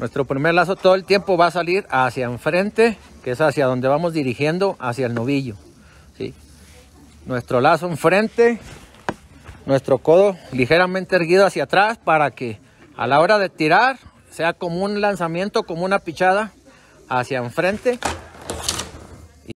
Nuestro primer lazo todo el tiempo va a salir hacia enfrente, que es hacia donde vamos dirigiendo, hacia el novillo. ¿sí? Nuestro lazo enfrente, nuestro codo ligeramente erguido hacia atrás para que a la hora de tirar sea como un lanzamiento, como una pichada hacia enfrente